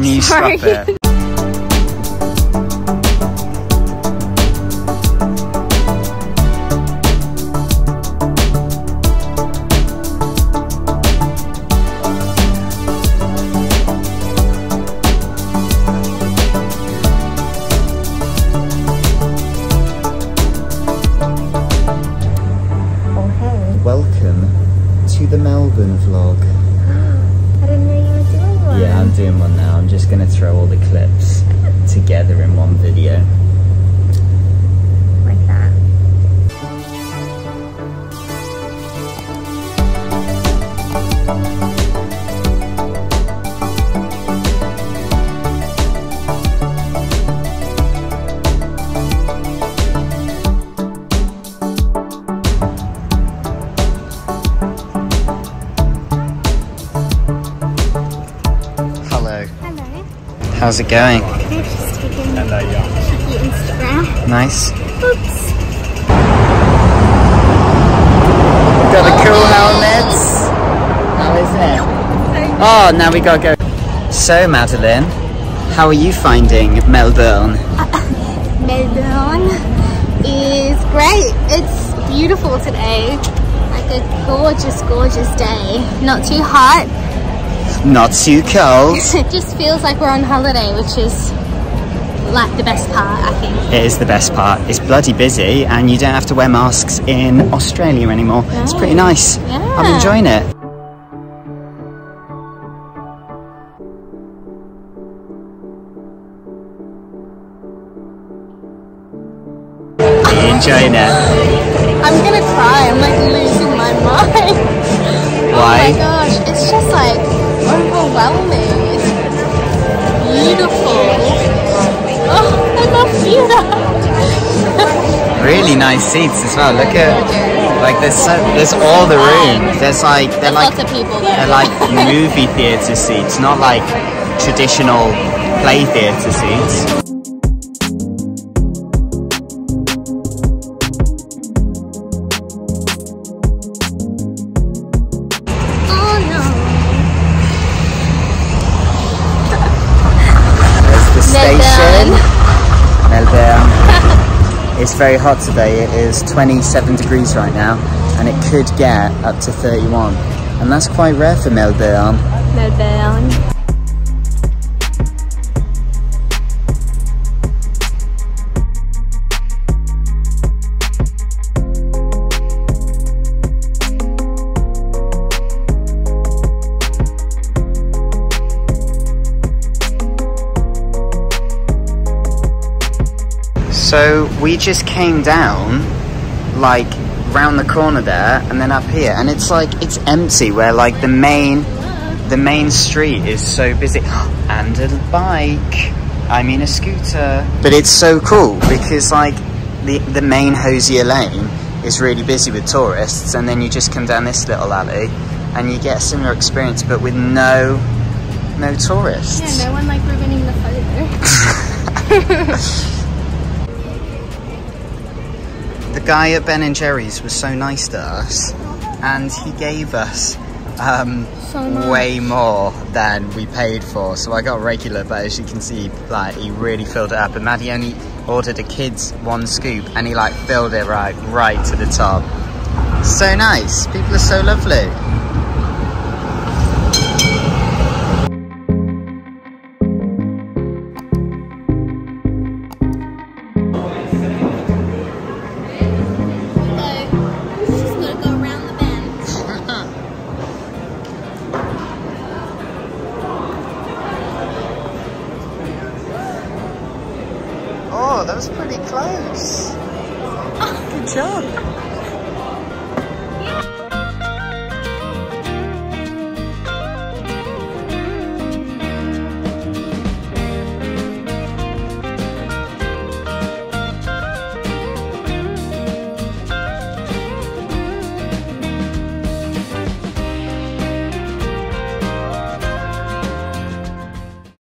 Sorry. Stop it. Oh, hey. Welcome to the Melbourne vlog. Yeah, I'm doing one now. I'm just going to throw all the clips together in one video. How's it going? I'm just taking a cheeky uh, Instagram. Nice. Oops. Got the cool helmets. How is it? Oh, now we gotta go. So, Madeleine, how are you finding Melbourne? Melbourne is great. It's beautiful today. Like a gorgeous, gorgeous day. Not too hot. Not too cold. It just feels like we're on holiday, which is like the best part, I think. It is the best part. It's bloody busy, and you don't have to wear masks in Australia anymore. It's pretty nice. I'm enjoying it. Enjoying it? I'm gonna cry. I'm like losing my mind. Why? Oh my gosh, it's just like overwhelming. It's beautiful. Oh, I love. Really nice seats as well. Look at like there's so there's all the room. There's like they're like lots of people they're like movie theatre seats, not like traditional play theatre seats. It's very hot today. It is 27 degrees right now, and it could get up to 31. And that's quite rare for Melbourne. Melbourne. So we just came down, like round the corner there, and then up here, and it's like it's empty. Where like the main, the main street is so busy, and a bike. I mean a scooter. But it's so cool because like the the main Hosier Lane is really busy with tourists, and then you just come down this little alley, and you get a similar experience, but with no no tourists. Yeah, no one like ruining the photo. guy at Ben and Jerry's was so nice to us, and he gave us um, So way more than we paid for. So I got regular, but as you can see, like he really filled it up. And Maddy only ordered a kid's one scoop, and he like filled it right, right to the top. So nice. People are so lovely. That was pretty close. Good job.